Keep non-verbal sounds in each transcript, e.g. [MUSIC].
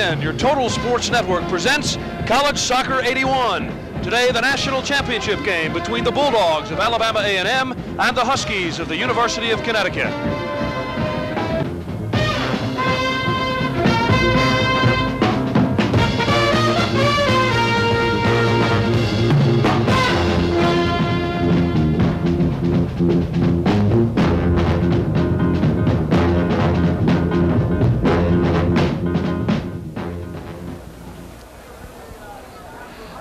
ESPN, your total sports network, presents College Soccer 81. Today, the national championship game between the Bulldogs of Alabama A&M and the Huskies of the University of Connecticut.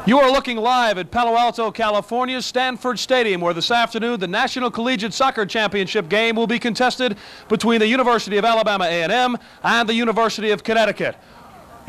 You are looking live at Palo Alto, California's Stanford Stadium, where this afternoon the National Collegiate Soccer Championship game will be contested between the University of Alabama A&M and the University of Connecticut.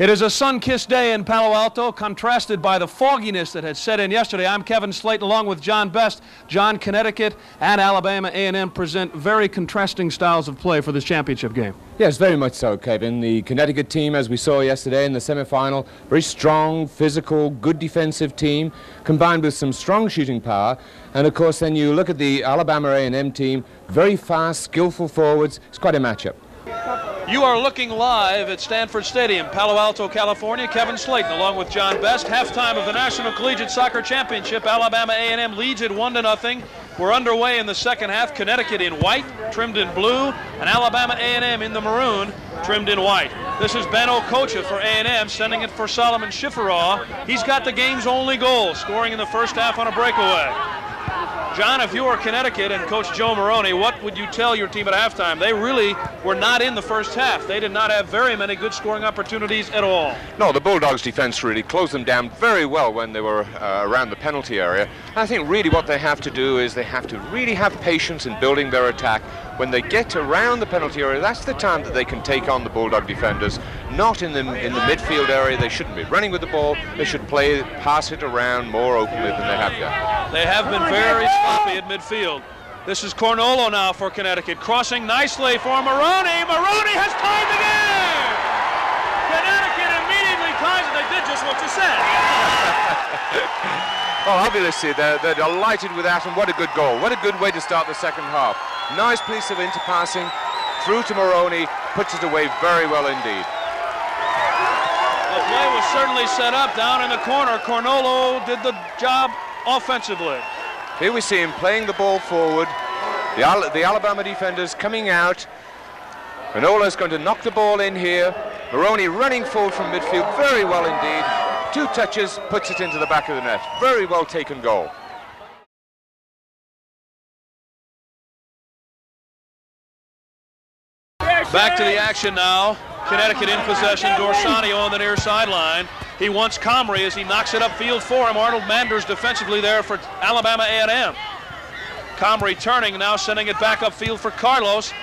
It is a sun-kissed day in Palo Alto, contrasted by the fogginess that had set in yesterday. I'm Kevin Slayton, along with John Best. John, Connecticut and Alabama A&M present very contrasting styles of play for this championship game. Yes, very much so, Kevin. The Connecticut team, as we saw yesterday in the semi-final, very strong, physical, good defensive team, combined with some strong shooting power. And of course, then you look at the Alabama A&M team, very fast, skillful forwards. It's quite a matchup. You are looking live at Stanford Stadium, Palo Alto, California. Kevin Slayton, along with John Best. Halftime of the National Collegiate Soccer Championship. Alabama A&M leads it one to nothing. We're underway in the second half. Connecticut in white, trimmed in blue, and Alabama A&M in the maroon, trimmed in white. This is Ben Okocha for A&M, sending it for Solomon Schifferau. He's got the game's only goal, scoring in the first half on a breakaway. John, if you were Connecticut and Coach Joe Morrone, what would you tell your team at halftime? They really were not in the first half. They did not have very many good scoring opportunities at all. No, the Bulldogs' defense really closed them down very well when they were uh, around the penalty area. I think really what they have to do is they have to really have patience in building their attack. When they get around the penalty area, that's the time that they can take on the Bulldog defenders. Not in the in the midfield area. They shouldn't be running with the ball. They should play, pass it around more openly than they have done. They have been very sloppy at midfield. This is Cornolo now for Connecticut, crossing nicely for Morrone. Morrone has tied the game! Connecticut immediately ties it. They did just what you said. [LAUGHS] Well, obviously, they're, they're delighted with that, and what a good goal. What a good way to start the second half. Nice piece of interpassing through to Morrone, puts it away very well indeed. The play was certainly set up down in the corner. Cornolo did the job offensively. Here we see him playing the ball forward. The, Al the Alabama defenders coming out. is going to knock the ball in here. Morrone running forward from midfield very well indeed. Two touches, puts it into the back of the net. Very well taken goal. Back to the action now. Connecticut in possession. Dorsanio on the near sideline. He wants Comrie as he knocks it upfield for him. Arnold Manders defensively there for Alabama A&M. Comrie turning, now sending it back upfield for Carlos.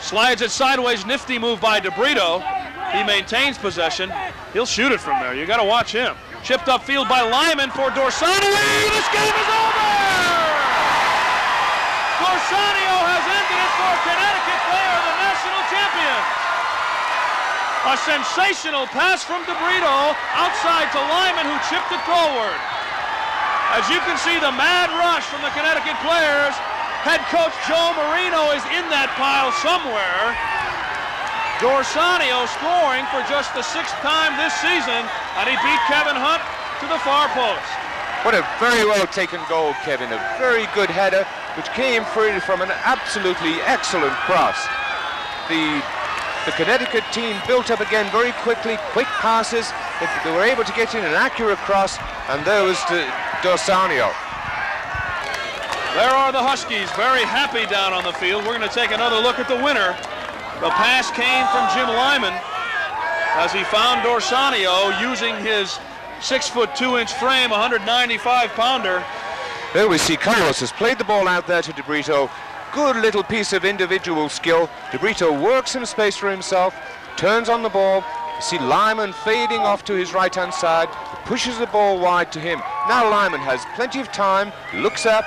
Slides it sideways. Nifty move by DeBrito. He maintains possession. He'll shoot it from there. You got to watch him. Chipped upfield by Lyman for Dorsanio. This game is over! Dorsanio has ended it for Connecticut. They are the national champion. A sensational pass from DeBrito outside to Lyman who chipped it forward. As you can see the mad rush from the Connecticut players. Head coach Joe Marino is in that pile somewhere. Dorsanio scoring for just the sixth time this season, and he beat Kevin Hunt to the far post. What a very well taken goal, Kevin. A very good header, which came free from an absolutely excellent cross. The, the Connecticut team built up again very quickly, quick passes. They, were able to get in an accurate cross, and there was Dorsanio. There are the Huskies, very happy down on the field. We're going to take another look at the winner. The pass came from Jim Lyman as he found Dorsanio using his six foot two inch frame, 195 pounder. There we see Carlos has played the ball out there to DeBrito. Good little piece of individual skill. DeBrito works some space for himself, turns on the ball. You see Lyman fading off to his right hand side, pushes the ball wide to him. Now Lyman has plenty of time, looks up,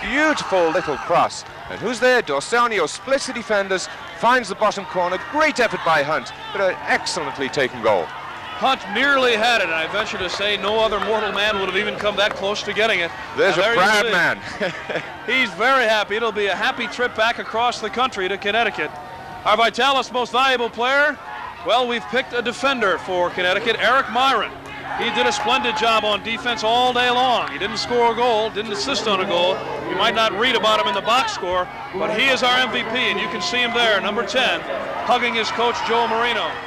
beautiful little cross. And who's there? Dorsanio splits the defenders, finds the bottom corner. Great effort by Hunt, but an excellently taken goal. Hunt nearly had it, and I venture to say no other mortal man would have even come that close to getting it. There's there a proud man. [LAUGHS] [LAUGHS] He's very happy. It'll be a happy trip back across the country to Connecticut. Our Vitalis most valuable player, Well, we've picked a defender for Connecticut, Eric Myron. He did a splendid job on defense all day long. He didn't score a goal, didn't assist on a goal. You might not read about him in the box score, but he is our MVP, and you can see him there, number 10, hugging his coach, Joe Marino.